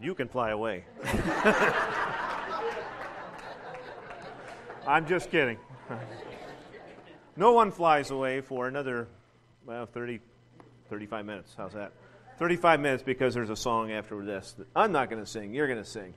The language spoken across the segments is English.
You can fly away. I'm just kidding. No one flies away for another, well, 30, 35 minutes. How's that? 35 minutes because there's a song after this. I'm not going to sing. You're going to sing.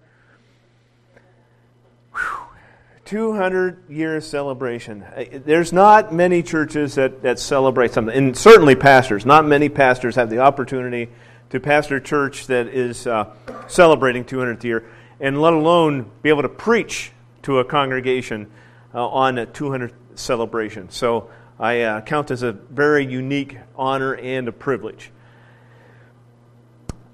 200 year celebration. There's not many churches that, that celebrate something, and certainly pastors. Not many pastors have the opportunity to pastor a church that is uh, celebrating 200th year, and let alone be able to preach to a congregation uh, on a 200th celebration. So I uh, count as a very unique honor and a privilege.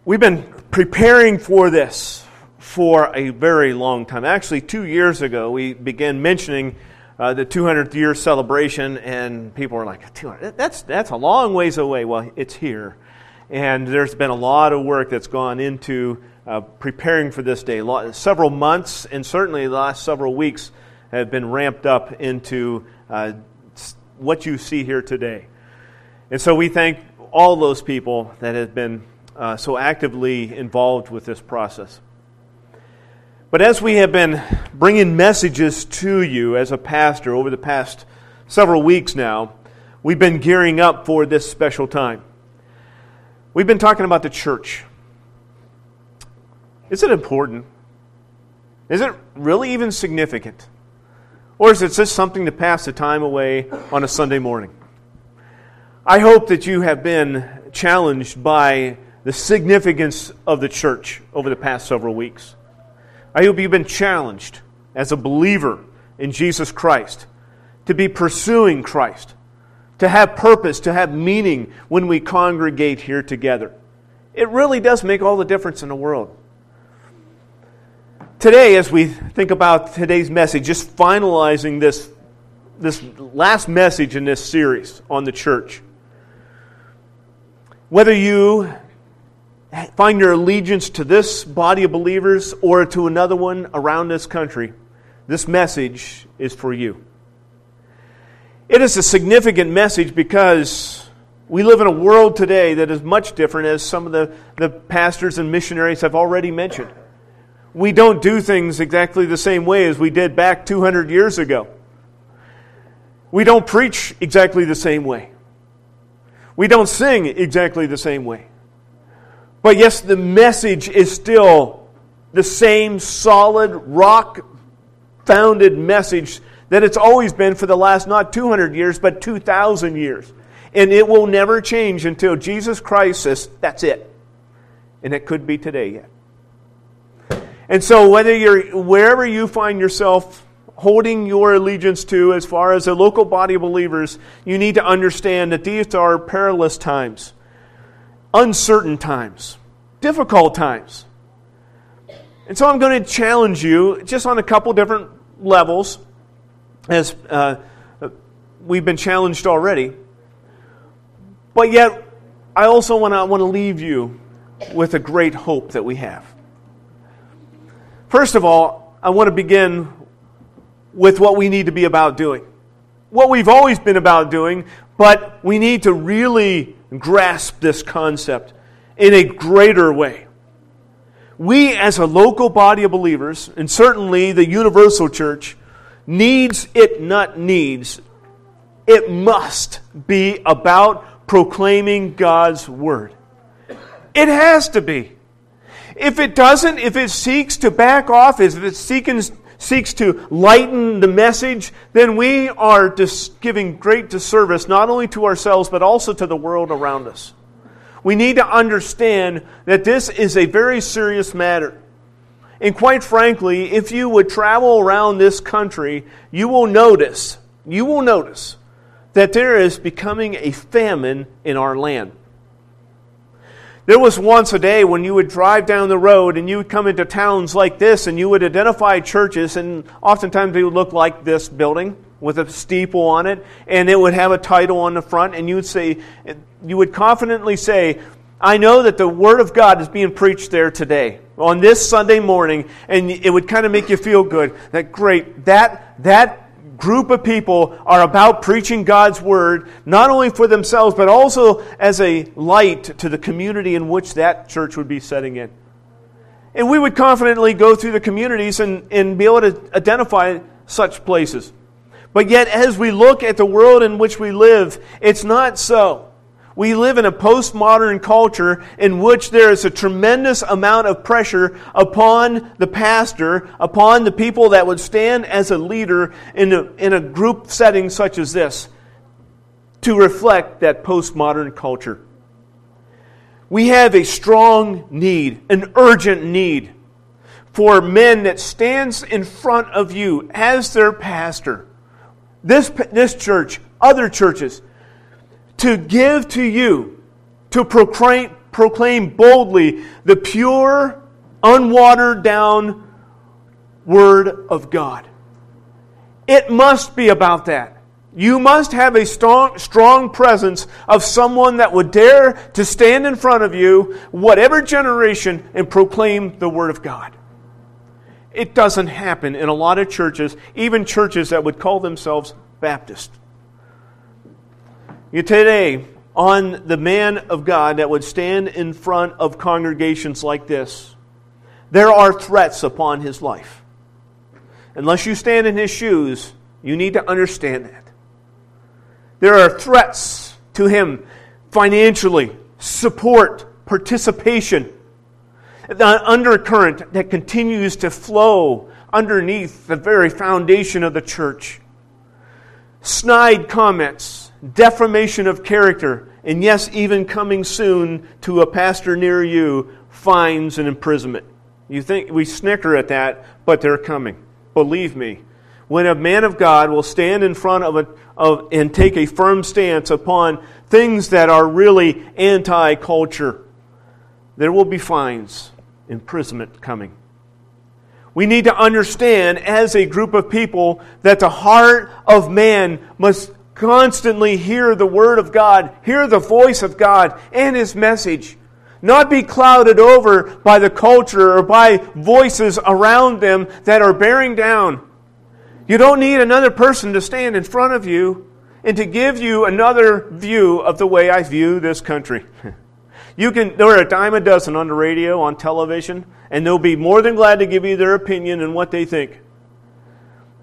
We've been preparing for this for a very long time. Actually, two years ago, we began mentioning uh, the 200th year celebration, and people were like, that's, that's a long ways away. Well, it's here. And there's been a lot of work that's gone into uh, preparing for this day. Several months, and certainly the last several weeks, have been ramped up into uh, what you see here today. And so we thank all those people that have been uh, so actively involved with this process. But as we have been bringing messages to you as a pastor over the past several weeks now, we've been gearing up for this special time. We've been talking about the church. Is it important? Is it really even significant? Or is it just something to pass the time away on a Sunday morning? I hope that you have been challenged by the significance of the church over the past several weeks. I hope you've been challenged as a believer in Jesus Christ to be pursuing Christ, to have purpose, to have meaning when we congregate here together. It really does make all the difference in the world. Today, as we think about today's message, just finalizing this, this last message in this series on the church, whether you find your allegiance to this body of believers or to another one around this country, this message is for you. It is a significant message because we live in a world today that is much different, as some of the, the pastors and missionaries have already mentioned. We don't do things exactly the same way as we did back 200 years ago. We don't preach exactly the same way. We don't sing exactly the same way. But yes, the message is still the same solid, rock founded message that it's always been for the last not 200 years, but 2,000 years. And it will never change until Jesus Christ says, that's it. And it could be today yet. And so, whether you're, wherever you find yourself holding your allegiance to, as far as a local body of believers, you need to understand that these are perilous times uncertain times, difficult times. And so I'm going to challenge you just on a couple different levels, as uh, we've been challenged already. But yet, I also want to, want to leave you with a great hope that we have. First of all, I want to begin with what we need to be about doing. What we've always been about doing, but we need to really grasp this concept in a greater way. We, as a local body of believers, and certainly the universal church, needs it not needs, it must be about proclaiming God's word. It has to be. If it doesn't, if it seeks to back off, if it seeks, seeks to lighten the message, then we are dis- giving great disservice not only to ourselves, but also to the world around us. We need to understand that this is a very serious matter. And quite frankly, if you would travel around this country, you will notice, you will notice that there is becoming a famine in our land. There was once a day when you would drive down the road and you would come into towns like this and you would identify churches, and oftentimes they would look like this building with a steeple on it, and it would have a title on the front, and you would say, you would confidently say, I know that the Word of God is being preached there today on this Sunday morning, and it would kind of make you feel good. That great, that that group of people are about preaching God's word, not only for themselves, but also as a light to the community in which that church would be setting in. And we would confidently go through the communities and, and be able to identify such places. But yet, as we look at the world in which we live, it's not so. We live in a postmodern culture in which there is a tremendous amount of pressure upon the pastor, upon the people that would stand as a leader in a, in a group setting such as this, to reflect that postmodern culture. We have a strong need, an urgent need, for men that stands in front of you as their pastor. This, this church, other churches, to give to you, to proclaim, proclaim boldly the pure, unwatered down Word of God. It must be about that. You must have a strong, strong presence of someone that would dare to stand in front of you, whatever generation, and proclaim the Word of God. It doesn't happen in a lot of churches, even churches that would call themselves Baptist. You today, on the man of God that would stand in front of congregations like this, there are threats upon his life. Unless you stand in his shoes, you need to understand that. There are threats to him financially, support, participation, the undercurrent that continues to flow underneath the very foundation of the church. Snide comments, defamation of character, and yes, even coming soon to a pastor near you, fines and imprisonment. You think we snicker at that, but they're coming. Believe me. When a man of God will stand in front of, a, of and take a firm stance upon things that are really anti culture, there will be fines, imprisonment coming. We need to understand as a group of people that the heart of man must constantly hear the Word of God, hear the voice of God and His message. Not be clouded over by the culture or by voices around them that are bearing down. You don't need another person to stand in front of you and to give you another view of the way I view this country. You can, there are a dime a dozen on the radio, on television, and they'll be more than glad to give you their opinion and what they think.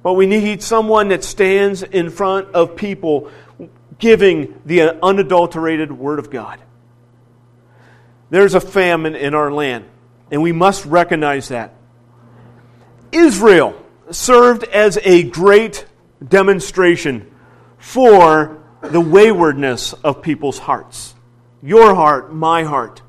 But we need someone that stands in front of people giving the unadulterated Word of God. There's a famine in our land, and we must recognize that. Israel served as a great demonstration for the waywardness of people's hearts. Your heart, my heart.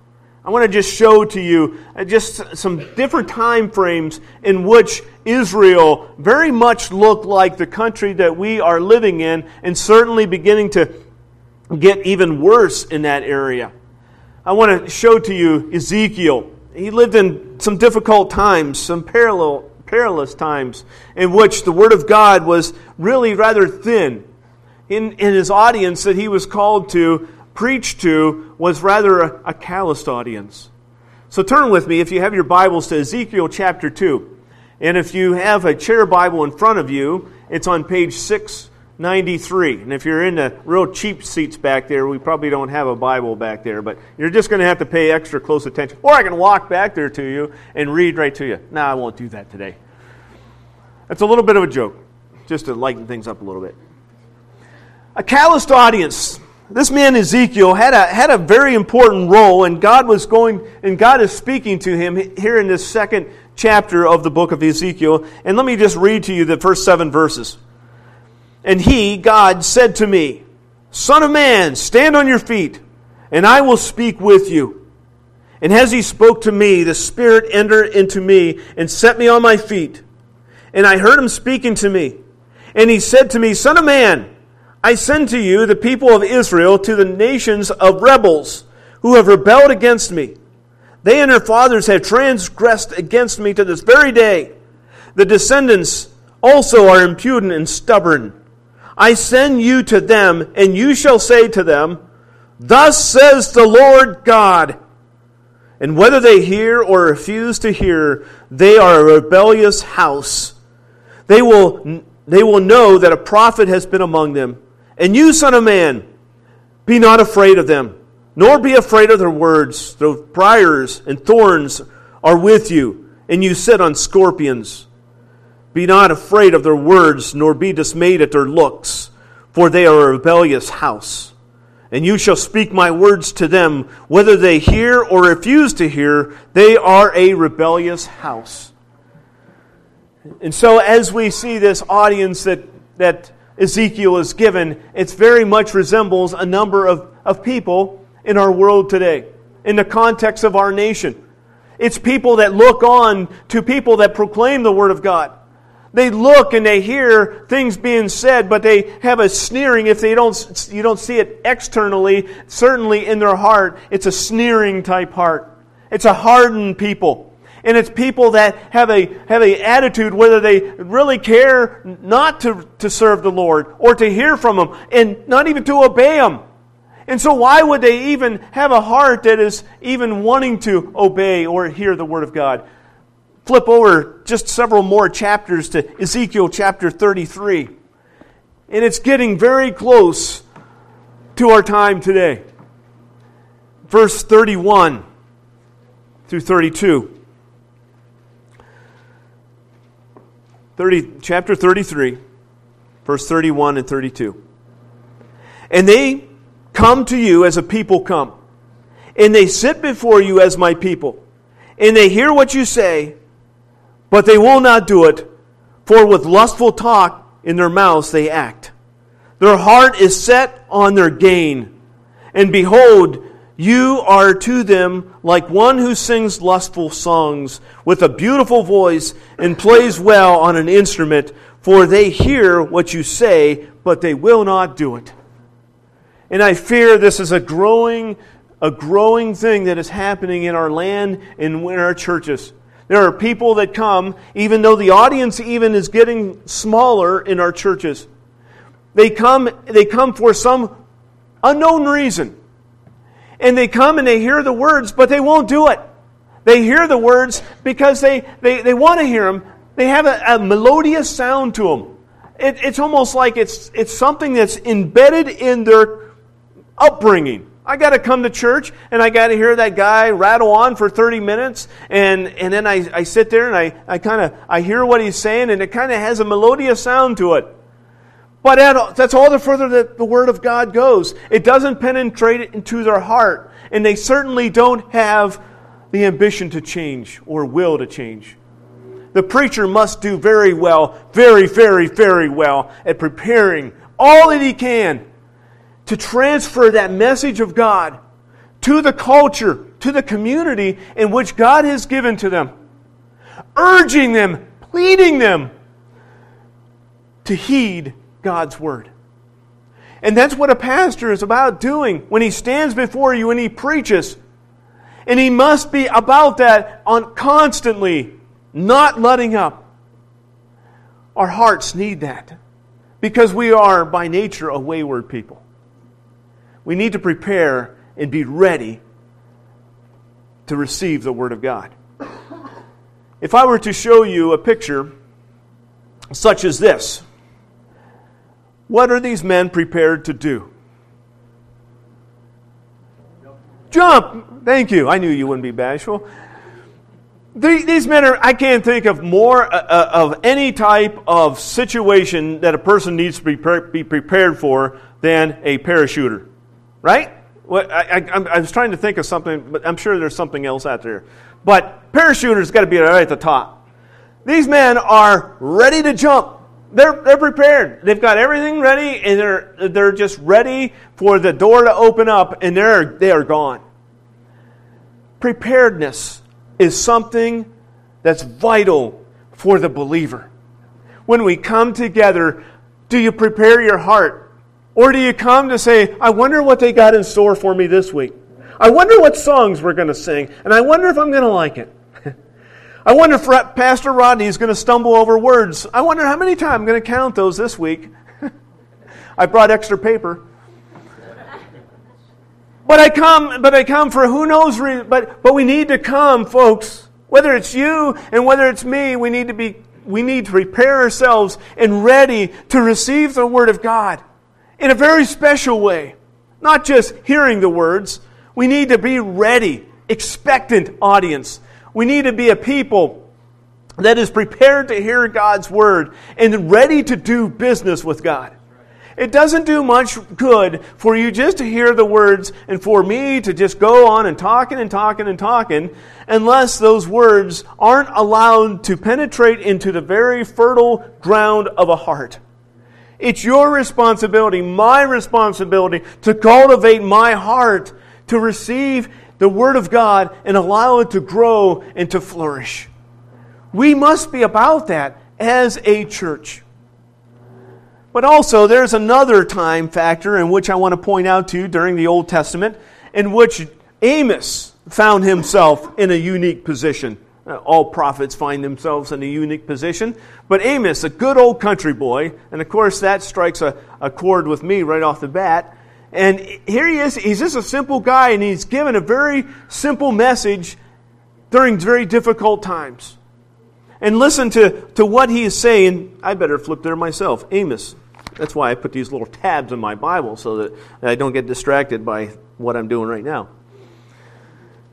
I want to just show to you uh, just some different time frames in which Israel very much looked like the country that we are living in, and certainly beginning to get even worse in that area. I want to show to you Ezekiel. He lived in some difficult times, some parallel, perilous times, in which the Word of God was really rather thin. In, in his audience that he was called to, preached to was rather a, a calloused audience. So turn with me, if you have your Bibles, to Ezekiel chapter 2. And if you have a chair Bible in front of you, it's on page 693. And if you're in the real cheap seats back there, we probably don't have a Bible back there, but you're just going to have to pay extra close attention. Or I can walk back there to you and read right to you. No, I won't do that today. That's a little bit of a joke, just to lighten things up a little bit. A calloused audience this man Ezekiel had a, had a very important role, and God was going, and God is speaking to him here in this second chapter of the book of Ezekiel. And let me just read to you the first seven verses. And he, God, said to me, Son of man, stand on your feet, and I will speak with you. And as he spoke to me, the Spirit entered into me and set me on my feet. And I heard him speaking to me. And he said to me, Son of man, I send to you the people of Israel to the nations of rebels who have rebelled against me. They and their fathers have transgressed against me to this very day. The descendants also are impudent and stubborn. I send you to them, and you shall say to them, Thus says the Lord God. And whether they hear or refuse to hear, they are a rebellious house. They will, they will know that a prophet has been among them and you, Son of Man, be not afraid of them, nor be afraid of their words, though briars and thorns are with you, and you sit on scorpions. Be not afraid of their words, nor be dismayed at their looks, for they are a rebellious house. And you shall speak my words to them, whether they hear or refuse to hear, they are a rebellious house. And so, as we see this audience that, that Ezekiel is given, it very much resembles a number of, of people in our world today, in the context of our nation. It's people that look on to people that proclaim the Word of God. They look and they hear things being said, but they have a sneering if they don't, you don't see it externally, certainly in their heart. It's a sneering type heart. It's a hardened people. And it's people that have a have a attitude whether they really care not to, to serve the Lord or to hear from Him and not even to obey Him. And so, why would they even have a heart that is even wanting to obey or hear the Word of God? Flip over just several more chapters to Ezekiel chapter 33. And it's getting very close to our time today. Verse 31 through 32. 30, chapter 33, verse 31 and 32. And they come to you as a people come, and they sit before you as my people, and they hear what you say, but they will not do it, for with lustful talk in their mouths they act. Their heart is set on their gain, and behold, you are to them like one who sings lustful songs with a beautiful voice and plays well on an instrument, for they hear what you say, but they will not do it. And I fear this is a growing, a growing thing that is happening in our land and in our churches. There are people that come, even though the audience even is getting smaller in our churches. They come, they come for some unknown reason and they come and they hear the words, but they won't do it. They hear the words because they, they, they want to hear them. They have a, a melodious sound to them. It, it's almost like it's, it's something that's embedded in their upbringing. I got to come to church and I got to hear that guy rattle on for 30 minutes and, and then I, I sit there and I, I kind of I hear what he's saying and it kind of has a melodious sound to it. But that's all the further that the Word of God goes. It doesn't penetrate into their heart, and they certainly don't have the ambition to change or will to change. The preacher must do very well, very, very, very well at preparing all that he can to transfer that message of God to the culture, to the community in which God has given to them, urging them, pleading them to heed God's Word. And that's what a pastor is about doing when he stands before you and he preaches. And he must be about that on constantly, not letting up. Our hearts need that because we are by nature a wayward people. We need to prepare and be ready to receive the Word of God. If I were to show you a picture such as this, what are these men prepared to do? Jump! Thank you. I knew you wouldn't be bashful. These men are, I can't think of more uh, uh, of any type of situation that a person needs to be prepared for than a parachuter. Right? I, I was trying to think of something, but I'm sure there's something else out there. But parachuter's got to be right at the top. These men are ready to jump they're, they're prepared. They've got everything ready, and they're, they're just ready for the door to open up, and they're, they are gone. Preparedness is something that's vital for the believer. When we come together, do you prepare your heart? Or do you come to say, I wonder what they got in store for me this week? I wonder what songs we're going to sing, and I wonder if I'm going to like it. I wonder if Pastor Rodney is going to stumble over words. I wonder how many times I'm going to count those this week. I brought extra paper. But I come, but I come for who knows, but, but we need to come, folks. Whether it's you and whether it's me, we need to be, we need to prepare ourselves and ready to receive the Word of God in a very special way. Not just hearing the words. We need to be ready, expectant audience We need to be a people that is prepared to hear God's word and ready to do business with God. It doesn't do much good for you just to hear the words and for me to just go on and talking and talking and talking unless those words aren't allowed to penetrate into the very fertile ground of a heart. It's your responsibility, my responsibility, to cultivate my heart to receive the Word of God and allow it to grow and to flourish. We must be about that as a church. But also, there's another time factor in which I want to point out to you during the Old Testament, in which Amos found himself in a unique position. Uh, all prophets find themselves in a unique position. But Amos, a good old country boy, and of course that strikes a, a chord with me right off the bat. And here he is, he's just a simple guy, and he's given a very simple message during very difficult times. And listen to, to what he is saying. I better flip there myself. Amos that's why I put these little tabs in my Bible so that I don't get distracted by what I'm doing right now.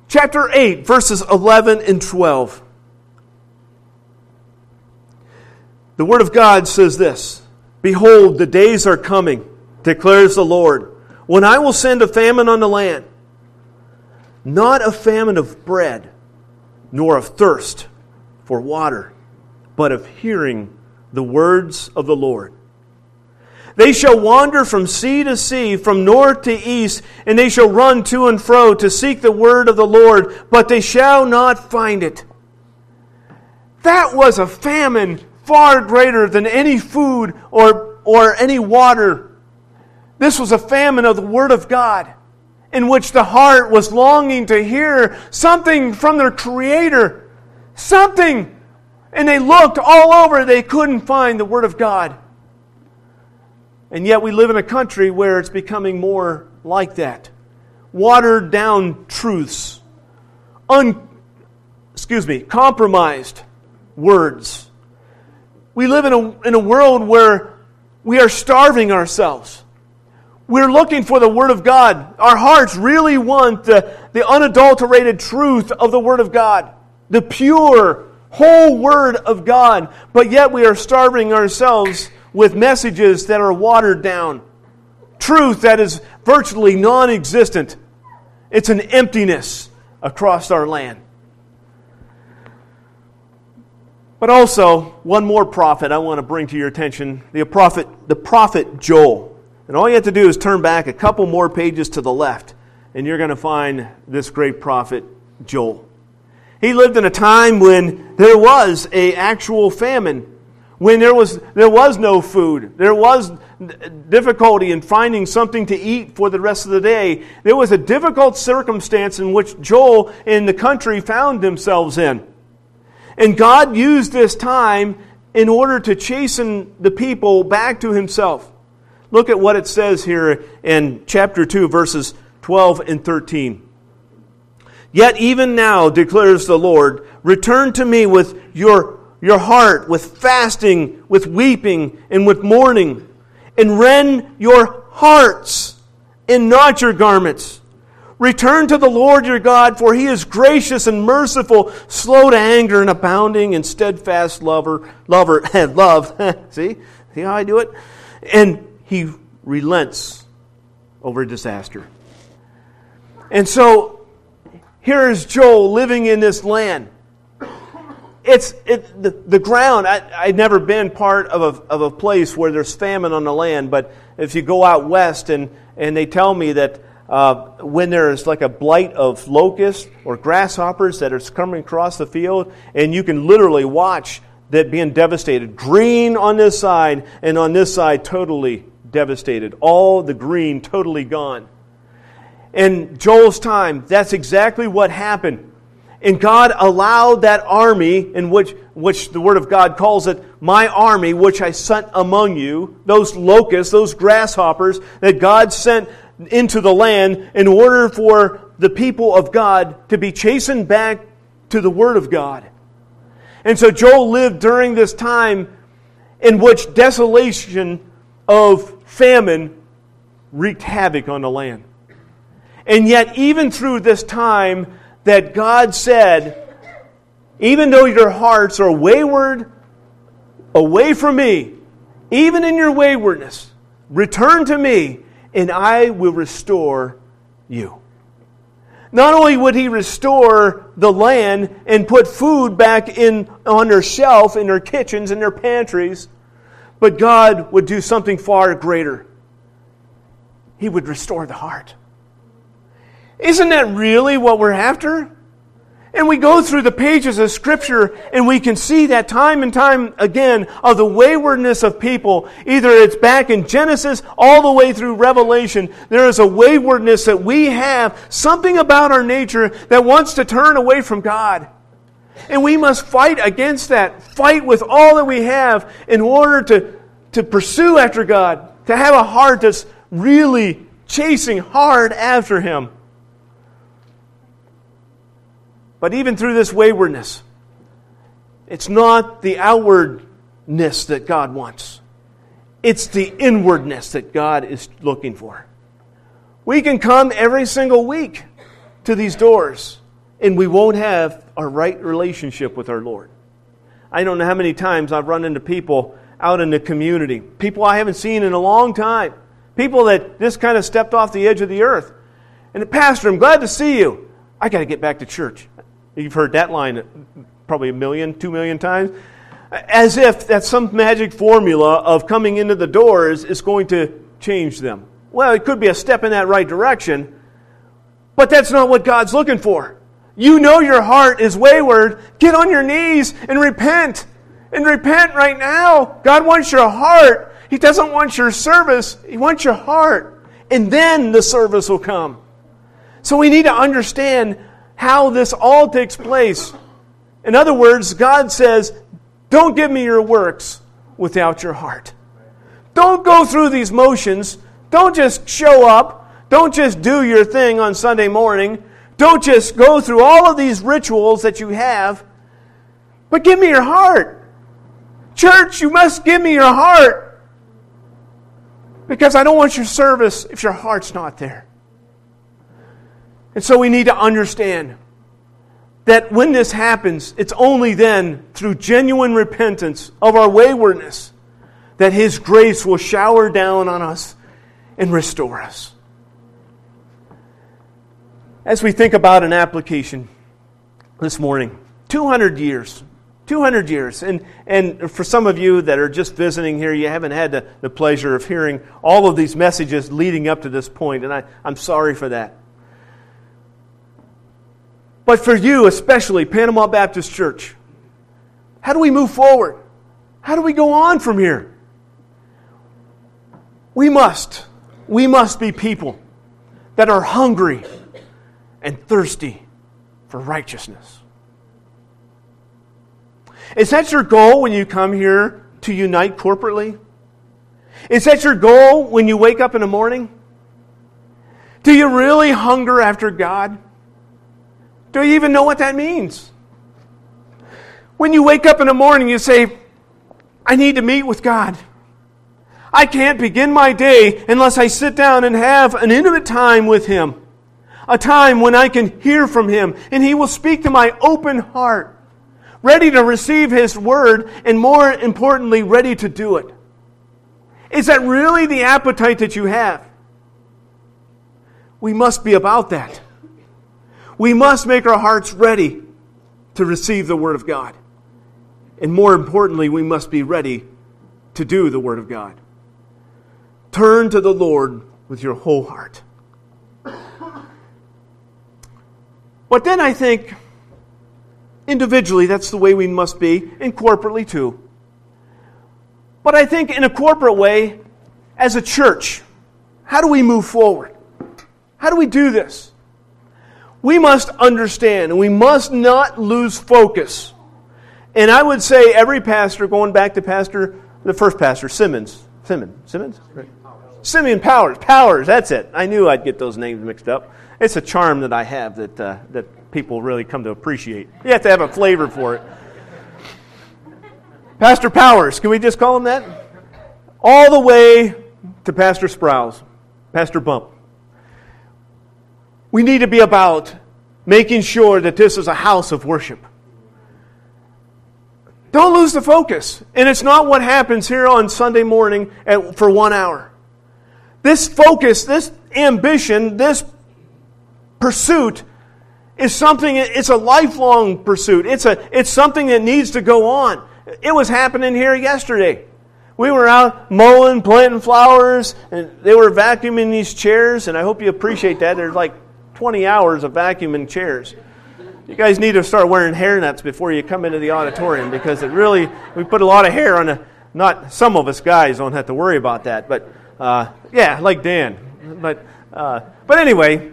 Chapter 8, verses 11 and 12. The Word of God says this Behold, the days are coming, declares the Lord, when I will send a famine on the land, not a famine of bread, nor of thirst for water, but of hearing the words of the Lord. They shall wander from sea to sea, from north to east, and they shall run to and fro to seek the word of the Lord, but they shall not find it. That was a famine far greater than any food or, or any water. This was a famine of the Word of God, in which the heart was longing to hear something from their Creator. Something. And they looked all over, they couldn't find the Word of God. And yet we live in a country where it's becoming more like that. Watered down truths, un, excuse me, compromised words. We live in a, in a world where we are starving ourselves. We're looking for the Word of God. Our hearts really want the, the unadulterated truth of the Word of God, the pure, whole Word of God. But yet we are starving ourselves with messages that are watered down, truth that is virtually non existent. It's an emptiness across our land. But also, one more prophet I want to bring to your attention the prophet, the prophet Joel. And all you have to do is turn back a couple more pages to the left, and you're going to find this great prophet Joel. He lived in a time when there was a actual famine when there was, there was no food, there was difficulty in finding something to eat for the rest of the day. There was a difficult circumstance in which Joel and the country found themselves in. And God used this time in order to chasten the people back to himself. Look at what it says here in chapter 2, verses 12 and 13. Yet even now, declares the Lord, return to me with your your heart with fasting, with weeping, and with mourning, and rend your hearts and not your garments. Return to the Lord your God, for he is gracious and merciful, slow to anger, and abounding in steadfast lover, lover, and love. See? See how I do it? And he relents over disaster. And so here is Joel living in this land it's it, the, the ground. I, I'd never been part of a, of a place where there's famine on the land, but if you go out west and, and they tell me that uh, when there's like a blight of locusts or grasshoppers that are coming across the field, and you can literally watch that being devastated. Green on this side, and on this side, totally devastated. All the green totally gone. In Joel's time, that's exactly what happened. And God allowed that army, in which, which the Word of God calls it, my army, which I sent among you, those locusts, those grasshoppers that God sent into the land in order for the people of God to be chastened back to the Word of God. And so Joel lived during this time in which desolation of famine wreaked havoc on the land. And yet, even through this time, that God said, even though your hearts are wayward away from me, even in your waywardness, return to me, and I will restore you. Not only would he restore the land and put food back in on their shelf in their kitchens and their pantries, but God would do something far greater. He would restore the heart. Isn't that really what we're after? And we go through the pages of Scripture and we can see that time and time again of the waywardness of people. Either it's back in Genesis all the way through Revelation. There is a waywardness that we have, something about our nature that wants to turn away from God. And we must fight against that. Fight with all that we have in order to, to pursue after God, to have a heart that's really chasing hard after Him. But even through this waywardness, it's not the outwardness that God wants. It's the inwardness that God is looking for. We can come every single week to these doors, and we won't have a right relationship with our Lord. I don't know how many times I've run into people out in the community, people I haven't seen in a long time, people that just kind of stepped off the edge of the earth. And, the Pastor, I'm glad to see you. I got to get back to church. You've heard that line probably a million, two million times. As if that's some magic formula of coming into the doors is going to change them. Well, it could be a step in that right direction, but that's not what God's looking for. You know your heart is wayward. Get on your knees and repent. And repent right now. God wants your heart. He doesn't want your service, He wants your heart. And then the service will come. So we need to understand how this all takes place. In other words, God says, Don't give me your works without your heart. Don't go through these motions. Don't just show up. Don't just do your thing on Sunday morning. Don't just go through all of these rituals that you have. But give me your heart. Church, you must give me your heart. Because I don't want your service if your heart's not there. And so we need to understand that when this happens, it's only then through genuine repentance of our waywardness that His grace will shower down on us and restore us. As we think about an application this morning, 200 years. 200 years. And, and for some of you that are just visiting here, you haven't had the, the pleasure of hearing all of these messages leading up to this point, and I, I'm sorry for that. But for you, especially, Panama Baptist Church, how do we move forward? How do we go on from here? We must, we must be people that are hungry and thirsty for righteousness. Is that your goal when you come here to unite corporately? Is that your goal when you wake up in the morning? Do you really hunger after God? Do you even know what that means? When you wake up in the morning, you say, I need to meet with God. I can't begin my day unless I sit down and have an intimate time with Him. A time when I can hear from Him and He will speak to my open heart, ready to receive His word and more importantly, ready to do it. Is that really the appetite that you have? We must be about that. We must make our hearts ready to receive the Word of God. And more importantly, we must be ready to do the Word of God. Turn to the Lord with your whole heart. But then I think individually that's the way we must be, and corporately too. But I think in a corporate way, as a church, how do we move forward? How do we do this? we must understand and we must not lose focus. And I would say every pastor, going back to Pastor, the first pastor, Simmons. Simmons? Simmons? Right. Simeon Powers. Powers, that's it. I knew I'd get those names mixed up. It's a charm that I have that, uh, that people really come to appreciate. You have to have a flavor for it. Pastor Powers, can we just call him that? All the way to Pastor Sprouse, Pastor Bump. We need to be about making sure that this is a house of worship. Don't lose the focus. And it's not what happens here on Sunday morning at, for one hour. This focus, this ambition, this pursuit is something, it's a lifelong pursuit. It's, a, it's something that needs to go on. It was happening here yesterday. We were out mowing, planting flowers, and they were vacuuming these chairs, and I hope you appreciate that. There's like 20 hours of vacuuming chairs. You guys need to start wearing hair nets before you come into the auditorium because it really, we put a lot of hair on a, not some of us guys don't have to worry about that, but uh, yeah, like Dan. But, uh, but anyway,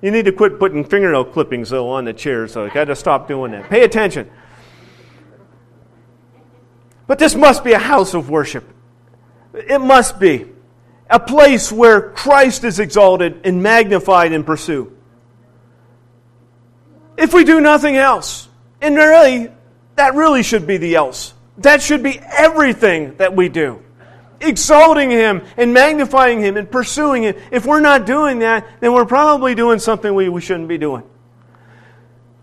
you need to quit putting fingernail clippings though on the chairs, so you got to stop doing that. Pay attention. But this must be a house of worship. It must be a place where Christ is exalted and magnified and pursued if we do nothing else. And really, that really should be the else. That should be everything that we do. Exalting Him and magnifying Him and pursuing Him. If we're not doing that, then we're probably doing something we, we shouldn't be doing.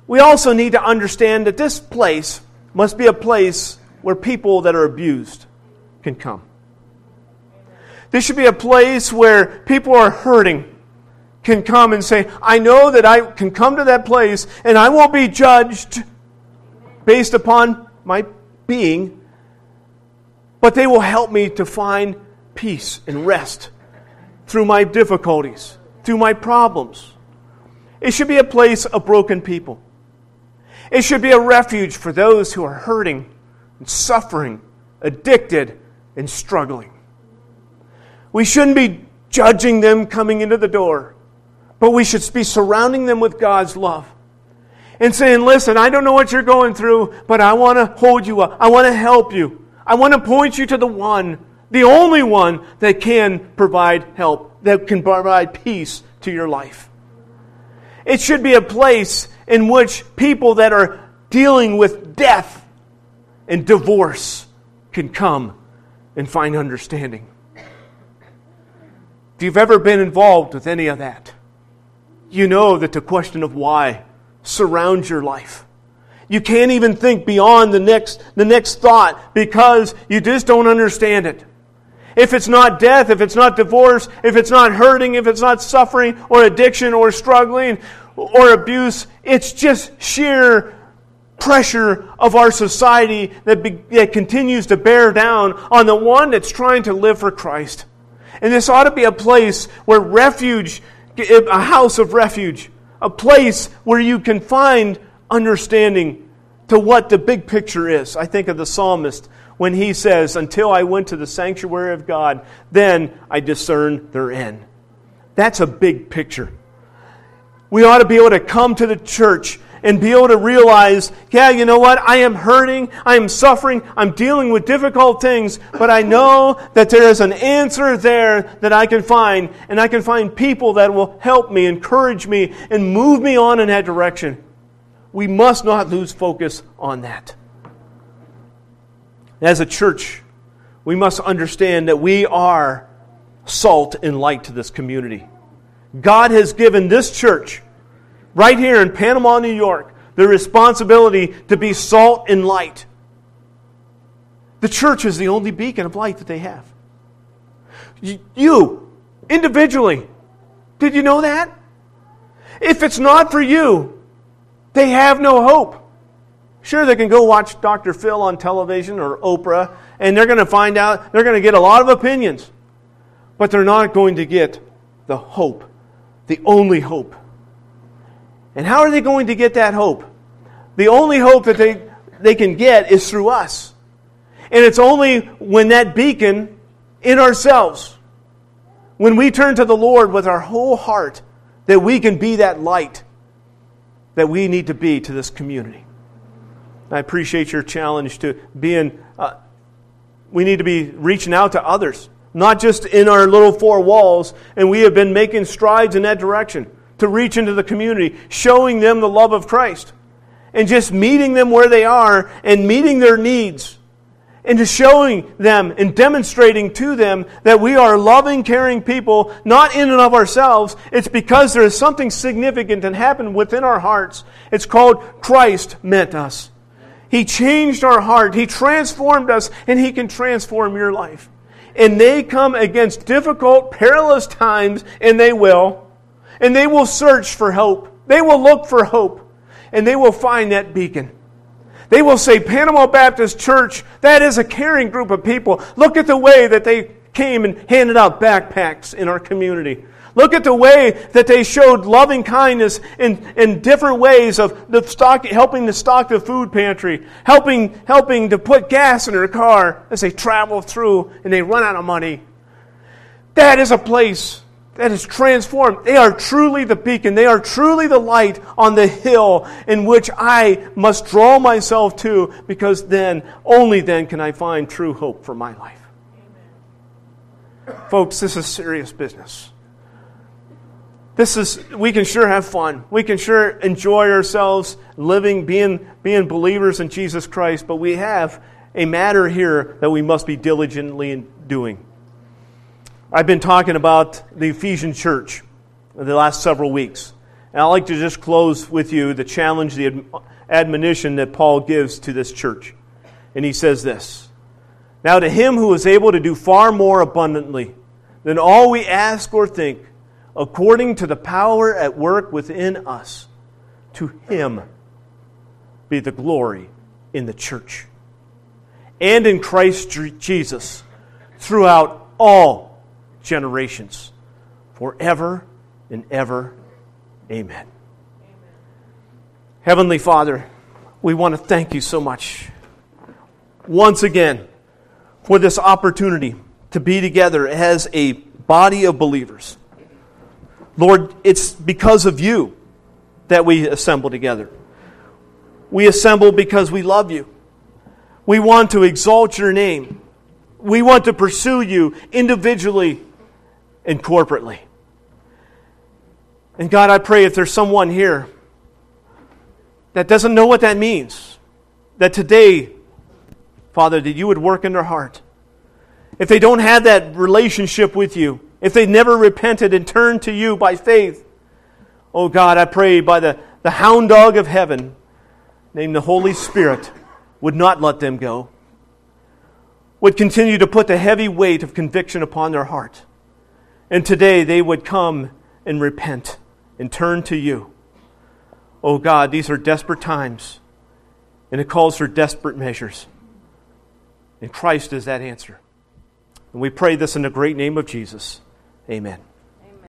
We also need to understand that this place must be a place where people that are abused can come. This should be a place where people are hurting can come and say, I know that I can come to that place and I won't be judged based upon my being, but they will help me to find peace and rest through my difficulties, through my problems. It should be a place of broken people. It should be a refuge for those who are hurting and suffering, addicted and struggling. We shouldn't be judging them coming into the door. But we should be surrounding them with God's love and saying, Listen, I don't know what you're going through, but I want to hold you up. I want to help you. I want to point you to the one, the only one that can provide help, that can provide peace to your life. It should be a place in which people that are dealing with death and divorce can come and find understanding. If you've ever been involved with any of that, you know that the question of why surrounds your life. You can't even think beyond the next, the next thought because you just don't understand it. If it's not death, if it's not divorce, if it's not hurting, if it's not suffering or addiction or struggling or abuse, it's just sheer pressure of our society that, be, that continues to bear down on the one that's trying to live for Christ. And this ought to be a place where refuge a house of refuge, a place where you can find understanding to what the big picture is. I think of the psalmist when he says, Until I went to the sanctuary of God, then I discerned their end. That's a big picture. We ought to be able to come to the church and be able to realize, yeah, you know what? I am hurting. I am suffering. I'm dealing with difficult things, but I know that there is an answer there that I can find, and I can find people that will help me, encourage me, and move me on in that direction. We must not lose focus on that. As a church, we must understand that we are salt and light to this community. God has given this church right here in Panama, New York, the responsibility to be salt and light. The church is the only beacon of light that they have. You, individually, did you know that? If it's not for you, they have no hope. Sure, they can go watch Dr. Phil on television or Oprah, and they're going to find out, they're going to get a lot of opinions, but they're not going to get the hope, the only hope and how are they going to get that hope? The only hope that they, they can get is through us. And it's only when that beacon in ourselves, when we turn to the Lord with our whole heart, that we can be that light that we need to be to this community. I appreciate your challenge to being, uh, we need to be reaching out to others, not just in our little four walls, and we have been making strides in that direction to reach into the community, showing them the love of Christ, and just meeting them where they are and meeting their needs, and to showing them and demonstrating to them that we are loving, caring people, not in and of ourselves. It's because there is something significant that happened within our hearts. It's called Christ meant us. He changed our heart. He transformed us, and He can transform your life. And they come against difficult, perilous times, and they will. And they will search for hope. They will look for hope. And they will find that beacon. They will say, Panama Baptist Church, that is a caring group of people. Look at the way that they came and handed out backpacks in our community. Look at the way that they showed loving kindness in, in different ways of the stock, helping to stock the food pantry, helping, helping to put gas in their car as they travel through and they run out of money. That is a place that is transformed. They are truly the beacon. They are truly the light on the hill in which I must draw myself to because then, only then, can I find true hope for my life. Amen. Folks, this is serious business. This is, we can sure have fun. We can sure enjoy ourselves living, being, being believers in Jesus Christ, but we have a matter here that we must be diligently doing. I've been talking about the Ephesian church the last several weeks. And I'd like to just close with you the challenge, the admonition that Paul gives to this church. And he says this Now, to him who is able to do far more abundantly than all we ask or think, according to the power at work within us. To him be the glory in the church and in Christ Jesus throughout all generations, forever and ever. Amen. Amen. Heavenly Father, we want to thank you so much once again for this opportunity to be together as a body of believers Lord, it's because of you that we assemble together. We assemble because we love you. We want to exalt your name. We want to pursue you individually and corporately. And God, I pray if there's someone here that doesn't know what that means, that today, Father, that you would work in their heart. If they don't have that relationship with you, if they never repented and turned to you by faith, oh God, I pray by the, the hound dog of heaven, named the Holy Spirit, would not let them go, would continue to put the heavy weight of conviction upon their heart. And today they would come and repent and turn to you. Oh God, these are desperate times, and it calls for desperate measures. And Christ is that answer. And we pray this in the great name of Jesus. Amen.